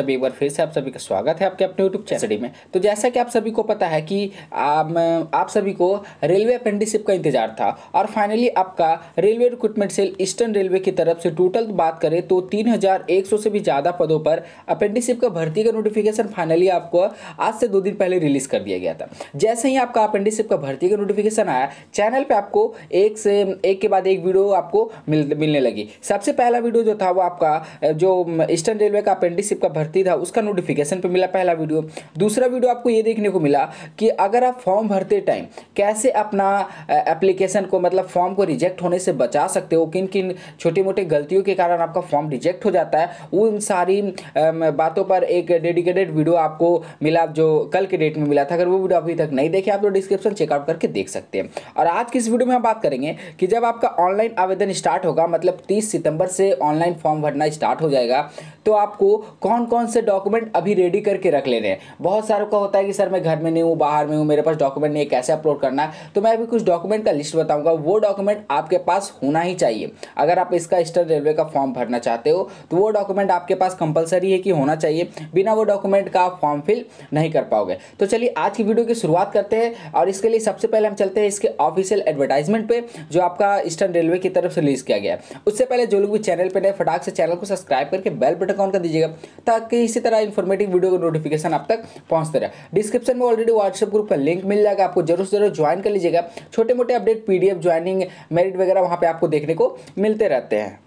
सभी एक बार फिर से आप सभी का स्वागत है आपके अपने यूट्यूब चैनल में। तो जैसा कि आप सभी को पता है कि आप, आप सभी को रेलवे अपेंडिसिप का इंतज़ार था और फाइनली आपका railway recruitment cell eastern railway की तरफ़ से टोटल बात करें तो 3100 से भी ज़्यादा पदों पर अपेंडिसिप का भर्ती का नोटिफिकेशन फाइनली आपको आज से दो दिन पहले रिलीज़ कर दिया गया था। जैसे ही आपका अपेंडिसिप का भर्ती का नोटिफिकेशन आया चैनल पर आपको एक से एक के बाद एक वीडियो आपको मिलने लगी। सबसे पहला वीडियो जो था वो आपका जो ईस्टर्न रेलवे का अपेंडिसिप का था, उसका नोटिफिकेशन पे मिला पहला वीडियो दूसरा वीडियो आपको ये देखने को मिला कि अगर आप फॉर्म भरते टाइम कैसे अपना एप्लीकेशन को मतलब फॉर्म को रिजेक्ट होने से बचा सकते हो? किन किन छोटी मोटी गलतियों के कारण आपका फॉर्म रिजेक्ट हो जाता है? उन सारी बातों पर एक डेडिकेटेड वीडियो आपको मिला, जो कल के डेट में मिला था। अगर वो वीडियो अभी तक नहीं देखे, आप तो डिस्क्रिप्शन चेकआउट करके देख सकते हैं। और आज की इस वीडियो में हम बात करेंगे कि जब आपका ऑनलाइन आवेदन स्टार्ट होगा मतलब तीस सितंबर से ऑनलाइन फॉर्म भरना स्टार्ट हो जाएगा तो आपको कौन कौन से डॉक्यूमेंट अभी रेडी करके रख लेने हैं। बहुत सारों का होता है कि, सर, मैं घर में नहीं हूँ, बाहर में हूँ, मेरे पास डॉक्यूमेंट नहीं कैसे अपलोड करना है? तो मैं अभी कुछ डॉक्यूमेंट का लिस्ट बताऊँगा। वो डॉक्यूमेंट आपके पास होना ही चाहिए। अगर आप इसका ईस्टर्न रेलवे का फॉर्म भरना चाहते हो तो वो डॉक्यूमेंट आपके पास कंपलसरी है कि होना चाहिए। बिना वो डॉक्यूमेंट का फॉर्म फिल नहीं कर पाओगे। तो चलिए, आज की वीडियो की शुरुआत करते हैं और इसके लिए सबसे पहले हम चलते हैं इसके ऑफिशियल एडवर्टाइजमेंट पे, जो आपका ईस्टर्न रेलवे की तरफ़ से रिलीज़ किया गया उससे पहले जो लोग भी चैनल पर नए, फटाक से चैनल को सब्सक्राइब करके बेल बटन ऑन कर दीजिएगा ताकि इसी तरह इन्फॉर्मेटिव वीडियो का नोटिफिकेशन आप तक पहुँचते रहे। डिस्क्रिप्शन में ऑलरेडी व्हाट्सएप ग्रुप का लिंक मिल जाएगा, आपको ज़रूर से ज़रूर ज्वाइन कर लीजिएगा। छोटे मोटे अपडेट पीडीएफ ज्वाइनिंग मेरिट वगैरह वहाँ पे आपको देखने को मिलते रहते हैं।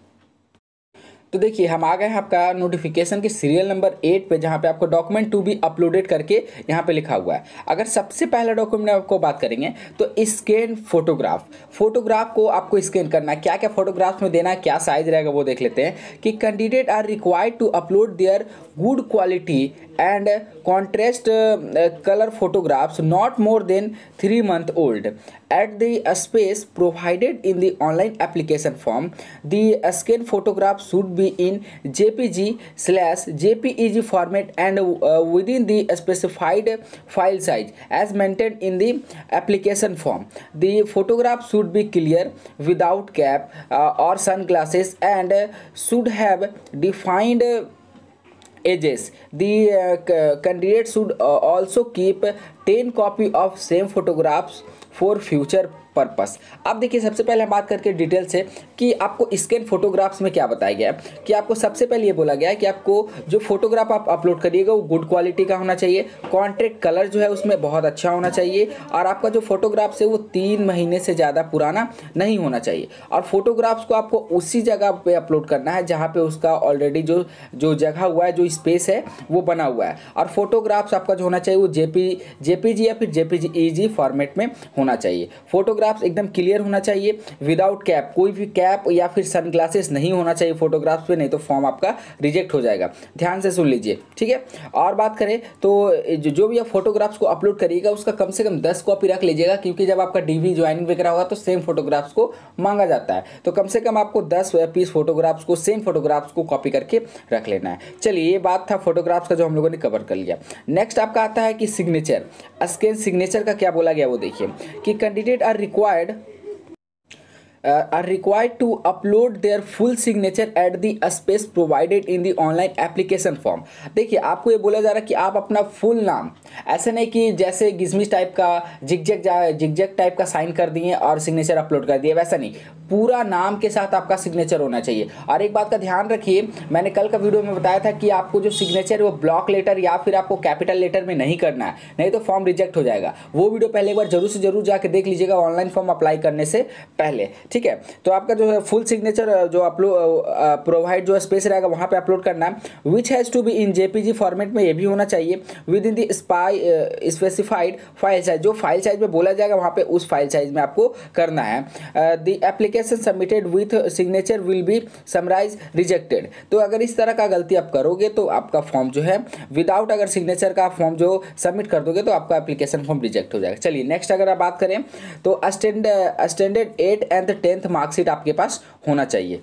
तो देखिए, हम आ गए हैं आपका नोटिफिकेशन के सीरियल नंबर एट पे, जहाँ पे आपको डॉक्यूमेंट टू बी अपलोडेड करके यहाँ पे लिखा हुआ है। अगर सबसे पहला डॉक्यूमेंट आपको बात करेंगे तो स्कैन फोटोग्राफ फोटोग्राफ को आपको स्कैन करना है। क्या क्या फोटोग्राफ में देना क्या साइज़ रहेगा वो देख लेते हैं कि candidate are required to upload their good quality and contrast colour photographs not more than three month old at the space provided in the online application form. The scan photograph should be in jpg slash jpeg format and uh, within the specified file size as maintained in the application form. The photograph should be clear without cap uh, or sunglasses and uh, should have defined edges. The uh, candidate should uh, also keep 10 copy of same photographs for future purpose. अब देखिए, सबसे पहले हम बात करके detail से कि आपको स्कैन फोटोग्राफ्स में क्या बताया गया है। कि आपको सबसे पहले ये बोला गया है कि आपको जो फोटोग्राफ आप अपलोड करिएगा, वो गुड क्वालिटी का होना चाहिए। कॉन्ट्रेक्ट कलर जो है, उसमें बहुत अच्छा होना चाहिए। और आपका जो फोटोग्राफ्स है, वो तीन महीने से ज़्यादा पुराना नहीं होना चाहिए। और फोटोग्राफ्स को आपको उसी जगह पर अपलोड करना है, जहाँ पर उसका ऑलरेडी जो जो जगह हुआ है, जो स्पेस है, वो बना हुआ है। और फोटोग्राफ्स आपका जो होना चाहिए, वो जेपी जेपीजी या फिर जेपीजी ईजी फॉर्मेट में होना चाहिए। फोटोग्राफ फोटोग्राफ्स एकदम क्लियर होना चाहिए। विदाउट कैप कोई भी कैप या फिर सनग्लासेस नहीं होना चाहिए फोटोग्राफ्स पे, नहीं तो फॉर्म आपका रिजेक्ट हो जाएगा। ध्यान से सुन लीजिए, ठीक है? और बात करें तो जो भी आप फोटोग्राफ्स को अपलोड करिएगा, उसका कम से कम दस कॉपी रख लीजिएगा, क्योंकि जब आपका डी ज्वाइनिंग वगैरह होगा तो सेम फोटोग्राफ्स को मांगा जाता है। तो कम से कम आपको दस पीस फोटोग्राफ्स को सेम फोटोग्राफ्स को कॉपी करके रख लेना है। चलिए, ये बात था फोटोग्राफ्स का जो हम लोगों ने कवर कर लिया। नेक्स्ट आपका आता है कि सिग्नेचर स्कैन सिग्नेचर का क्या बोला गया वो देखिए कि candidate are required uh, are required to upload their full signature at the space provided in the online application form. देखिए आपको ये बोला जा रहा है कि आप अपना फुल नाम ऐसे नहीं कि जैसे गिजमिस टाइप का जिगजैग जिगजैग टाइप का साइन कर दिए और सिग्नेचर अपलोड कर दिए वैसा नहीं। पूरा नाम के साथ आपका सिग्नेचर होना चाहिए। और एक बात का ध्यान रखिए मैंने कल का वीडियो में बताया था कि आपको जो सिग्नेचर है वो ब्लॉक लेटर या फिर आपको कैपिटल लेटर में नहीं करना है नहीं तो फॉर्म रिजेक्ट हो जाएगा। वो वीडियो पहले एक बार ज़रूर से ज़रूर जाके देख लीजिएगा ऑनलाइन फॉर्म अप्लाई करने से पहले। ठीक है? तो आपका जो है फुल सिग्नेचर जो अपलोड प्रोवाइड जो स्पेस रहेगा, वहाँ पे अपलोड करना। Which has to be in JPG format में ये भी होना चाहिए। With in the spy specified file size जो फ़ाइल साइज़ में बोला जाएगा, वहाँ पे उस फ़ाइल साइज़ में आपको करना है। The application submitted with signature will be summarily rejected तो अगर इस तरह का गलती आप करोगे तो आपका फॉर्म जो है विदाउट अगर सिग्नेचर का फॉर्म जो सबमिट कर दोगे तो आपका एप्लीकेशन फॉर्म रिजेक्ट हो जाएगा। चलिए नेक्स्ट अगर आप बात करें तो standard eight and tenth marksheet आपके पास होना चाहिए।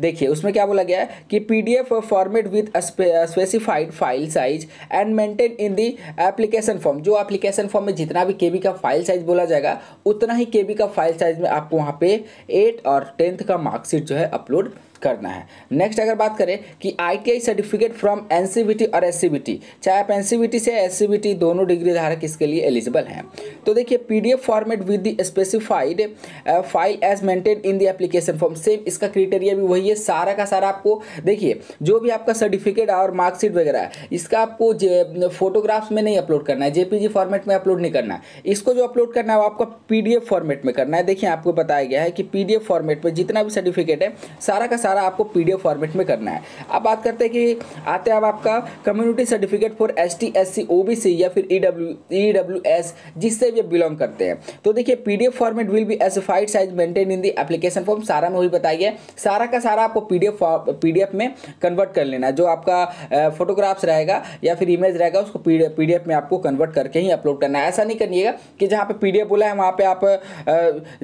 देखिए, उसमें क्या बोला गया है कि PDF format with specified file size and maintain in the application form जो एप्लीकेशन फॉर्म में जितना भी केबी का फ़ाइल साइज़ बोला जाएगा, उतना ही केबी का फ़ाइल साइज़ में आपको वहाँ पे एट और टेंथ का मार्कशीट जो है अपलोड करना है। नेक्स्ट अगर बात करें कि आईटीआई सर्टिफिकेट फ्रॉम एनसीबीटी और एससीबीटी चाहे आप एनसीबीटी से एससीबीटी दोनों डिग्री धारक इसके लिए एलिजिबल हैं। तो देखिए PDF format with the specified file as maintain in the application form same इसका क्रिटेरिया भी वही है। सारा का सारा आपको, देखिए, जो भी आपका सर्टिफिकेट और मार्कशीट वगैरह है, इसका आपको फोटोग्राफ्स में नहीं अपलोड करना है जेपीजी फॉर्मेट में अपलोड नहीं करना है। इसको जो अपलोड करना है वो आपको पीडीएफ फॉर्मेट में करना है। देखिए, आपको बताया गया है कि पीडीएफ फॉर्मेट में जितना भी सर्टिफिकेट है, सारा का सारा आपको पीडीएफ फॉर्मेट में करना है। अब बात करते हैं कि आते हैं अब आपका community certificate for S T S C O B C या फिर E W E W S जिससे भी बिलोंग करते हैं। तो देखिए PDF format will be specified size maintain in the application form सारा में वही गया सारा का सारा आपको पीडीएफ पीडीएफ में कन्वर्ट कर लेना जो आपका फोटोग्राफ्स रहेगा या फिर इमेज रहेगा, उसको पीडीएफ में आपको कन्वर्ट करके ही अपलोड करना है। ऐसा नहीं करिएगा कि जहाँ पे पीडीएफ बोला है, वहाँ पे आप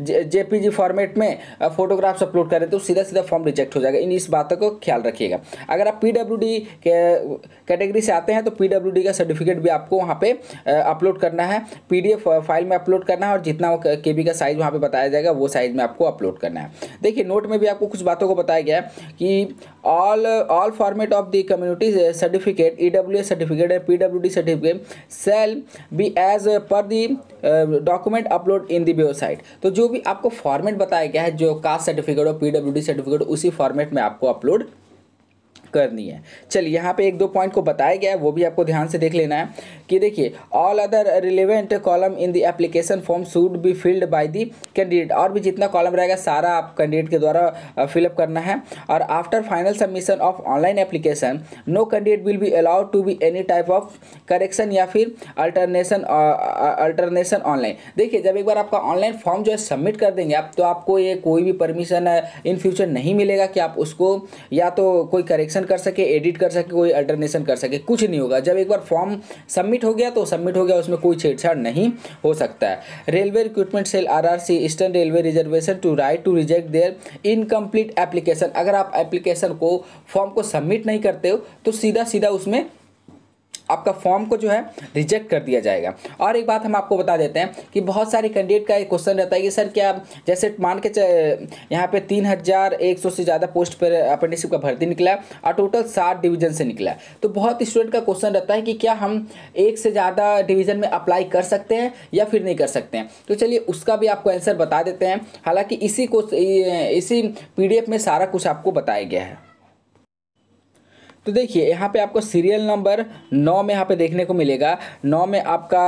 जेपीजी फॉर्मेट में फोटोग्राफ्स अपलोड करें तो सीधा सीधा फॉर्म रिजेक्ट हो जाएगा। इन इस बातों को ख्याल रखिएगा। अगर आप पीडब्ल्यूडी कैटेगरी से आते हैं तो पीडब्ल्यूडी का सर्टिफिकेट भी आपको वहाँ पे अपलोड करना है। पीडीएफ फ़ाइल में अपलोड करना है और जितना के का साइज़ वहाँ पे बताया जाएगा, वो साइज़ में आपको अपलोड करना है। देखिए नोट में भी आपको कुछ बातों को बताया गया है कि all all format of the community certificate E W S certificate and P W D certificate shall be as per the document upload in the website तो जो भी आपको फॉर्मेट बताया गया है, जो कास्ट सर्टिफिकेट और पीडब्ल्यूडी सर्टिफिकेट उसी फॉर्मेट में आपको अपलोड करनी है। चलिए यहाँ पे एक दो पॉइंट को बताया गया है, वो भी आपको ध्यान से देख लेना है कि देखिए all other relevant column in the application form should be filled by the candidate और भी जितना कॉलम रहेगा, सारा आप कैंडिडेट के द्वारा फिलअप करना है। और after final submission of online application no candidate will be allowed to be any type of correction या फिर अल्टरनेशन अल्टरनेशन ऑनलाइन देखिए, जब एक बार आपका ऑनलाइन फॉर्म जो है सबमिट कर देंगे आप तो आपको ये कोई भी परमिशन इन फ्यूचर नहीं मिलेगा कि आप उसको या तो कोई करेक्शन करेक्शन कर सके एडिट कर सके, कोई अल्टरनेशन कर सके, कुछ नहीं होगा। जब एक बार फॉर्म सबमिट हो गया तो सबमिट हो गया, उसमें कोई छेड़छाड़ नहीं हो सकता है। Railway recruitment cell R R C eastern railway reservation to right to reject their incomplete application अगर आप एप्लीकेशन को फॉर्म को सबमिट नहीं करते हो तो सीधा सीधा उसमें आपका फॉर्म को जो है रिजेक्ट कर दिया जाएगा। और एक बात हम आपको बता देते हैं कि बहुत सारे कैंडिडेट का एक क्वेश्चन रहता है कि सर क्या जैसे मान के यहाँ पे तीन हज़ार एक सौ से ज़्यादा पोस्ट पर अप्रेंटिसशिप का भर्ती निकला और टोटल सात डिवीज़न से निकला। तो बहुत स्टूडेंट का क्वेश्चन रहता है कि क्या हम एक से ज़्यादा डिवीज़न में अप्लाई कर सकते हैं या फिर नहीं कर सकते हैं? तो चलिए उसका भी आपको आंसर बता देते हैं। हालाँकि इसी को, इसी पीडीएफ में सारा कुछ आपको बताया गया है। तो देखिए, यहाँ पे आपको सीरियल नंबर नौ में यहाँ पे देखने को मिलेगा। नौ में आपका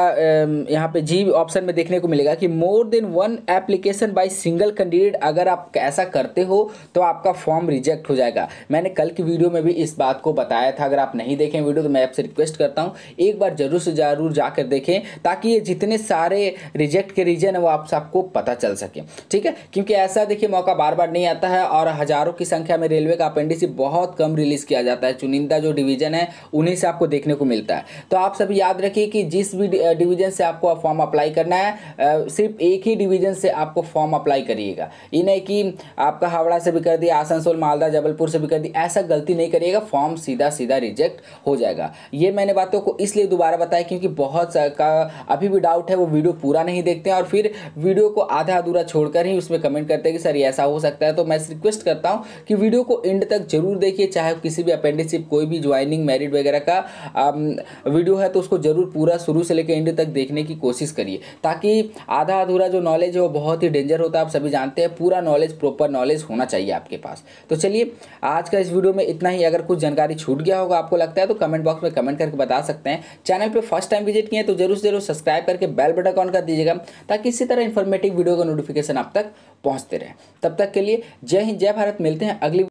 यहाँ पे जी ऑप्शन में देखने को मिलेगा कि more than one application by single candidate अगर आप ऐसा करते हो तो आपका फॉर्म रिजेक्ट हो जाएगा। मैंने कल की वीडियो में भी इस बात को बताया था। अगर आप नहीं देखें वीडियो तो मैं आपसे रिक्वेस्ट करता हूँ, एक बार ज़रूर से ज़रूर जाकर देखें, ताकि ये जितने सारे रिजेक्ट के रीजन है, वो आप सबको पता चल सके। ठीक है? क्योंकि ऐसा, देखिए, मौका बार बार नहीं आता है, और हज़ारों की संख्या में रेलवे का अपेंडिक्स बहुत कम रिलीज़ किया जाता है। चुनिंदा जो डिवीज़न है, उन्हीं से आपको देखने को मिलता है। तो आप सभी याद रखिए कि जिस भी डिवीज़न से आपको फॉर्म अप्लाई करना है सिर्फ़ एक ही डिवीज़न से आपको फॉर्म अप्लाई करिएगा। ये नहीं कि आपका हावड़ा से भी कर दिया, आसनसोल, मालदा, जबलपुर से भी कर दिया, ऐसा गलती नहीं करिएगा, फॉर्म सीधा सीधा रिजेक्ट हो जाएगा। ये मैंने बातों को इसलिए दोबारा बताया क्योंकि बहुत का अभी भी डाउट है, वो वीडियो पूरा नहीं देखते हैं और फिर वीडियो को आधा अधूरा छोड़कर ही उसमें कमेंट करते हैं कि सर ऐसा हो सकता है। तो मैं रिक्वेस्ट करता हूँ कि वीडियो को एंड तक ज़रूर देखिए, चाहे किसी भी अपेंडिसिप कोई भी ज्वाइनिंग मैरिड वगैरह का वीडियो है तो उसको ज़रूर पूरा शुरू से लेकर एंड तक देखने की कोशिश करिए। ताकि आधा अधूरा जो नॉलेज है, वो बहुत ही डेंजर होता है, आप सभी जानते हैं, पूरा नॉलेज प्रॉपर नॉलेज होना चाहिए आपके पास। तो चलिए, आज का इस वीडियो में इतना ही। अगर कुछ जानकारी छूट गया होगा, आपको लगता है तो कमेंट बॉक्स में कमेंट करके बता सकते हैं। चैनल पर फ़र्स्ट टाइम विज़िट किए तो ज़रूर ज़रूर सब्सक्राइब करके बेल बटन ऑन कर दीजिएगा, ताकि इसी तरह इन्फॉर्मेटिव वीडियो का नोटिफिकेशन आप तक पहुँचते रहे। तब तक के लिए जय हिंद, जय भारत, मिलते हैं अगली